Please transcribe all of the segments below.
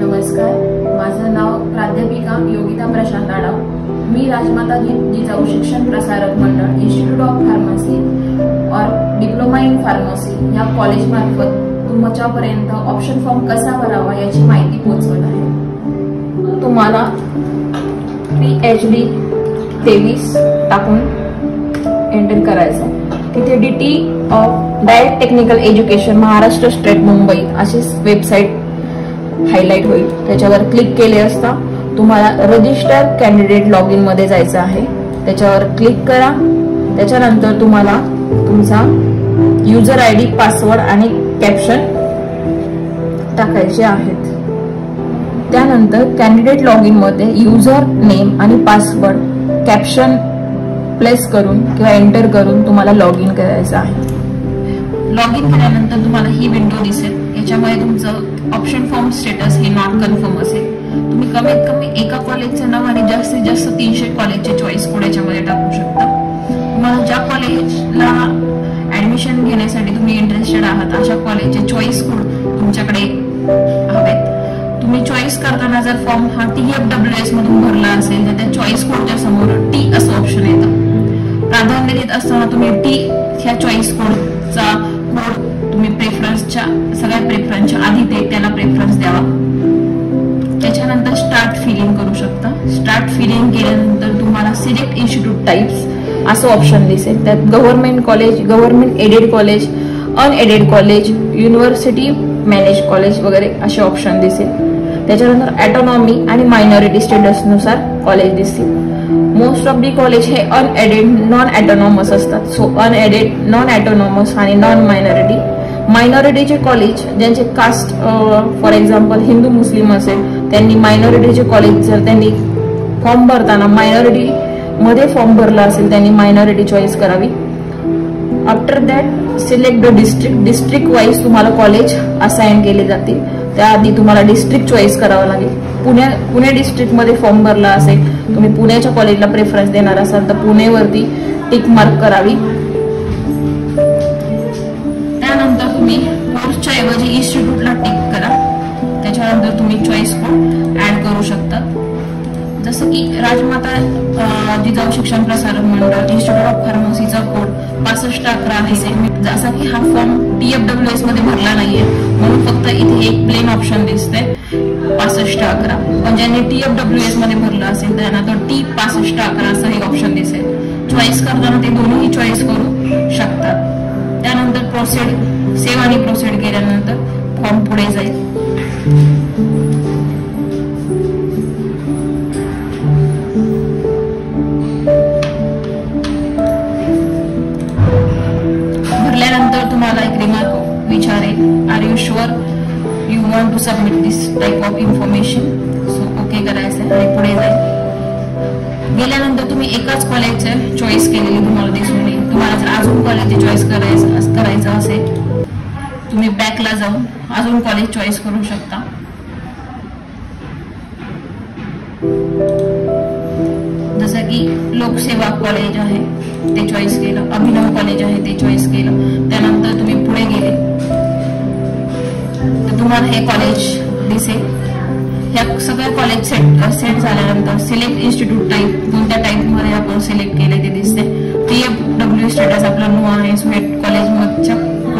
नमस्कार. माझं नाव प्राध्यापिका योगिता प्रशांत आडाव. मी राजमाता Jijau Shikshan Prasarak Mandal institute of pharmacy और डिप्लोमा इन फार्मसी या कॉलेजमार्फत तुमच्यापर्यंत ऑप्शन फॉर्म कसा भरावा याची माहिती पोहोचवत आहे. तुम्हाला पी एच डी तेवीस टाकून एंटर करायचं तिथे D T of direct technical education Maharashtra state Mumbai अशी वेबसाईट हायलाईट होईल. त्याच्यावर क्लिक केले असता तुम्हाला रजिस्टर कॅन्डिडेट लॉग इनमध्ये जायचं आहे. त्याच्यावर क्लिक करा. त्याच्यानंतर तुम्हाला तुमचा युजर आय डी पासवर्ड आणि कॅप्शन टाकायचे आहेत. त्यानंतर कॅन्डिडेट लॉग इनमध्ये युजर नेम आणि पासवर्ड कॅप्शन प्लेस करून किंवा एंटर करून तुम्हाला लॉग इन करायचं आहे. लॉग इन केल्यानंतर तुम्हाला ही विंडो दिसेल. याच्यामध्ये तुमचं ऑप्शन फॉर्म स्टेटस हे नॉट कन्फर्म असेल. तुम्ही कमीत कमी एका कॉलेजचं नाव आणि जास्तीत जास्त तीनशे कॉलेजचे चॉईस कोड याच्यामध्ये टाकू शकता. तुम्हाला ज्या कॉलेजला ऍडमिशन घेण्यासाठी तुम्ही इंटरेस्टेड आहात अशा कॉलेजचे चॉईस कोड तुमच्याकडे हवेत. तुम्ही चॉईस करताना जर फॉर्म हा टी एफ डब्ल्यू एस मधून भरला असेल तर त्या चॉईस कोडच्या समोर टी असं ऑप्शन येतं. प्राधान्य देत असताना तुम्ही टी ह्या चॉईस कोडचा प्रेफरन्सच्या सगळ्या प्रेफरन्सच्या आधी ते त्याला प्रेफरन्स द्यावा. त्याच्यानंतर स्टार्ट फिलिंग करू शकता. स्टार्ट फिलिंग केल्यानंतर तुम्हाला सिलेक्ट इन्स्टिट्यूट टाईप्स असं ऑप्शन दिसेल. त्यात government college government aided college unaided college university manage college वगैरे असे ऑप्शन दिसेल. त्याच्यानंतर ॲटॉनॉमी आणि मायनॉरिटी स्टेटसनुसार कॉलेज दिसतील. मोस्ट ऑफ दी कॉलेज हे अनएडेड नॉन ॲटोनॉमस असतात. सो अनएडेड नॉन ॲटोनॉमस आणि नॉन मायनॉरिटी मायनॉरिटीचे कॉलेज ज्यांचे caste for example Hindu Muslim असेल त्यांनी मायनॉरिटीचे कॉलेज जर त्यांनी फॉर्म भरताना मायनॉरिटी मध्ये फॉर्म भरला असेल त्यांनी मायनॉरिटी चॉईस करावी. After that select the district district wise तुम्हाला कॉलेज असाइन केले जातील. त्याआधी तुम्हाला डिस्ट्रिक्ट चॉईस करावं लागेल. पुण्या पुणे डिस्ट्रिक्टमध्ये फॉर्म भरला असेल तुम्ही पुण्याच्या कॉलेजला प्रेफरन्स देणार असाल तर पुणेवरती टिक मार्क करावी. तुम्ही कोर्सच्या ऐवजी इन्स्टिट्यूटला टिक करा. त्याच्यानंतर तुम्ही चॉईस कोड ऍड करू शकता. जसं की राजमाता Jijau Shikshan Prasarak Mandal institute of फार्मसीचा code पासष्ट अकरा आहे. जसा की हा फॉर्म टी एफ डब्ल्यू एसमध्ये भरला नाहीये. म्हणून फक्त इथे एक प्लेन ऑप्शन दिसतंय. पासष्ट अकरा. पण ज्यांनी टी एफ डब्ल्यू एसमध्ये भरलं असेल त्यांना तो टी पासष्ट अकरा असं हे ऑप्शन दिसेल चॉईस करताना ते दोन्ही चॉईस करू शकतात. त्यानंतर प्रोसेड सेव्ह आणि प्रोसेड केल्यानंतर फॉर्म पुढे जाईल. भरल्यानंतर तुम्हाला एक रिमार्क विचारेल. Are you sure you want to submit this type of information so okay करायचं आणि पुढे जाईल. गेल्यानंतर तुम्ही एकाच कॉलेजचं चॉईस केलेली तुम्हाला दिसून येईल. तुम्हाला जर अजून कॉलेजचे चॉईस करायचं करायचं असेल तुम्ही बॅकला जाऊन अजून कॉलेज चॉईस करू शकता. जसं की लोकसेवा कॉलेज आहे, ते चॉईस केलं. अभिनव कॉलेज आहे, ते चॉईस केलं. त्यानंतर तुम्ही पुढे गेले. तर तुम्हाला हे कॉलेज दिसेल. ह्या college set set select institute type कोणत्या टाईप मध्ये सिलेक्ट केले ते दिसते. टी एफ़ डब्ल्यू स्टेटस आपला नो आहे सो हे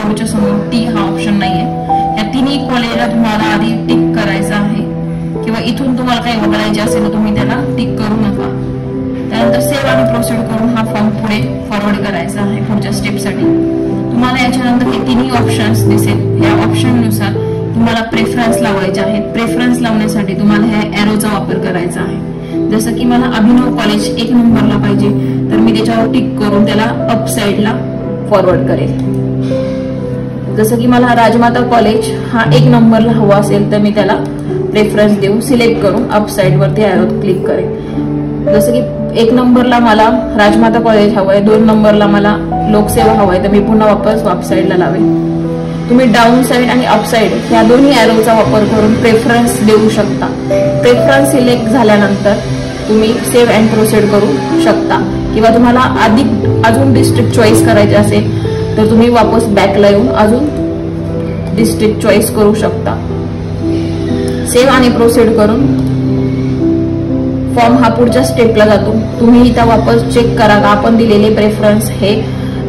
कॉलेजच्या समोर टी हा ऑप्शन नाहीये. या तिन्ही कॉलेजला तुम्हाला आधी टिक करायचा आहे. किंवा इथून तुम्हाला काही वगळायचे असेल तर तुम्ही त्याला टिक करू नका. त्यानंतर सेव्ह आणि प्रोसेड करून हा फॉर्म पुढे फॉरवर्ड करायचा आहे पुढच्या स्टेपसाठी तुम्हाला याच्यानंतर हे तिन्ही ऑप्शन्स दिसेल. या ऑप्शननुसार तुम्हाला प्रेफरन्स लावायचे आहेत. प्रेफरन्स लावण्यासाठी तुम्हाला ह्या एरोचा वापर करायचा आहे. जसं की मला अभिनव कॉलेज एक नंबरला पाहिजे तर मी त्याच्यावर टिक करून त्याला अपसाईडला फॉरवर्ड करेल. जसं की मला राजमाता कॉलेज हा एक नंबरला हवा असेल तर मी त्याला प्रेफरन्स देऊन सिलेक्ट करून अपसाईडवरती साईड वरती क्लिक करेन. जसं की एक नंबरला मला राजमाता कॉलेज हवं आहे दोन नंबरला मला लोकसेवा आहे तर मी पुन्हा वापस वापसाईडला लावेन. लावेल तुम्ही डाऊन साईड आणि अपसाईड या दोन्ही ॲरोचा वापर करून प्रेफरन्स देऊ शकता. प्रेफरन्स सिलेक्ट झाल्यानंतर तुम्ही सेव्ह अँड प्रोसेड करू शकता. किंवा तुम्हाला अधिक अजून डिस्ट्रिक्ट चॉईस करायचे असेल तर तुम्ही वापस बॅकला येऊन अजून डिस्ट्रिक्ट चॉईस करू शकता. सेव्ह आणि प्रोसीड करून फॉर्म हा पुढच्या स्टेपला जातो. तुम्ही इथं वापस चेक करा का? आपण दिलेले प्रेफरन्स हे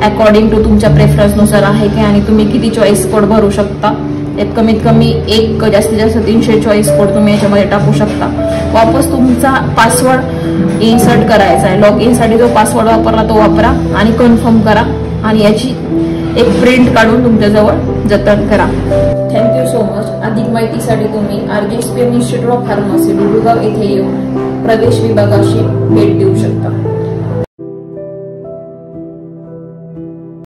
अकॉर्डिंग टू तुमच्या प्रेफरन्सनुसार आहे की आणि तुम्ही किती चॉईस कोड भरू शकता. त्यात कमीत कमी एक जास्तीत जास्त तीनशे चॉईस कोड तुम्ही याच्यामध्ये टाकू शकता. वापस तुमचा पासवर्ड इन्सर्ट करायचा आहे. लॉग इनसाठी जो पासवर्ड वापरला तो वापरा आणि कन्फर्म करा. आणि याची एक प्रिंट काढून तुमच्याजवळ जतन करा. थँक्यू सो मच अधिक माहितीसाठी तुम्ही RGSPM institute of pharmacy Dudugaon येथे येऊन प्रवेश विभागाशी भेट देऊ शकता.